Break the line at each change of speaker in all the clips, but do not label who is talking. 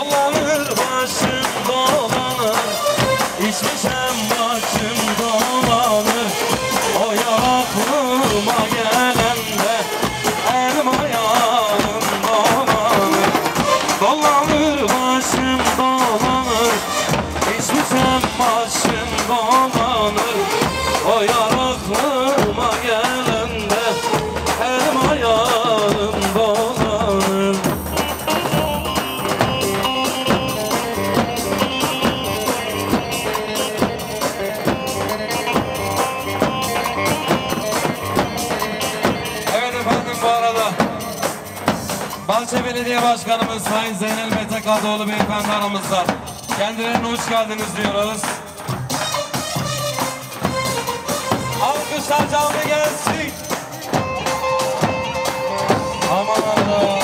Dolanır başım dolanır İçmişem başım dolanır. O ya gelende Elim ayağım dolanır. Dolanır başım dolanır İçmişem başım O ya Bahçe Belediye Başkanımız Sayın Zeynel Mete Kadıoğlu Beyefendi aramızda. Kendilerine hoş geldiniz diyoruz. Alkışlar canlı gelsin. Aman Allah.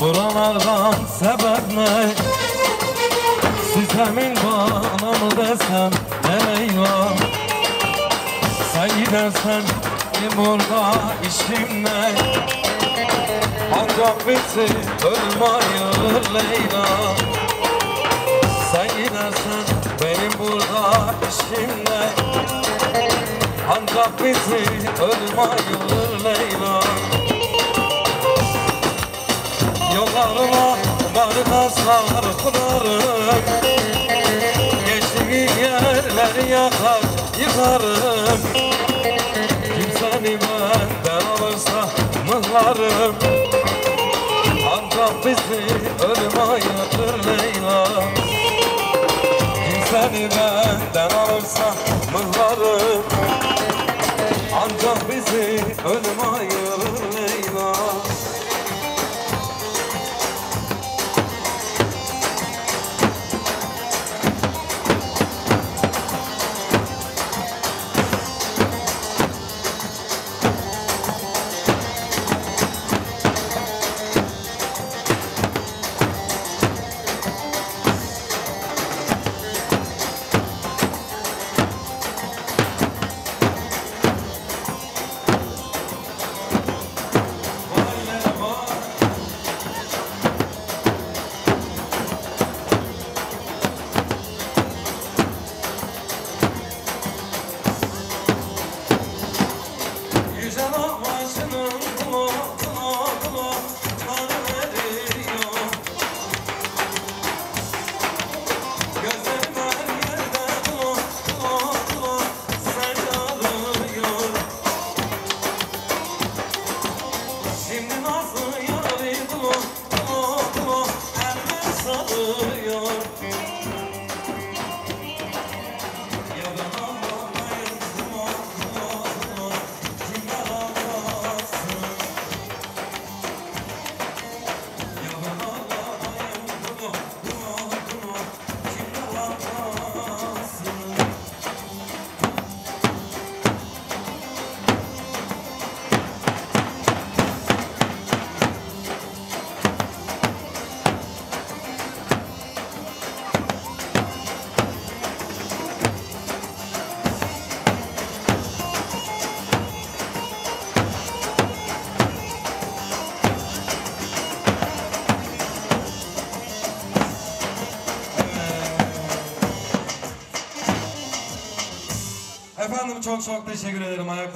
Bunlardan sebep ne? Sistemin bana mı desem ne eyvah Sen gidersen benim burada işim ne? Ancak bizi ölmeyi Leyla Sen gidersen benim burada işim ne? Ancak bizi ölmeyi Leyla Yollarıma barikaslar kurarım. Geçtiğin yerleri yakar yıkarım. Kimseni benden alırsa mıhlarım. Ancak bizi ölüm ayırır Leyla. Kimseni benden alırsa mıhlarım. Ancak bizi ölüm ayırır çok çok teşekkür ederim. Ayakta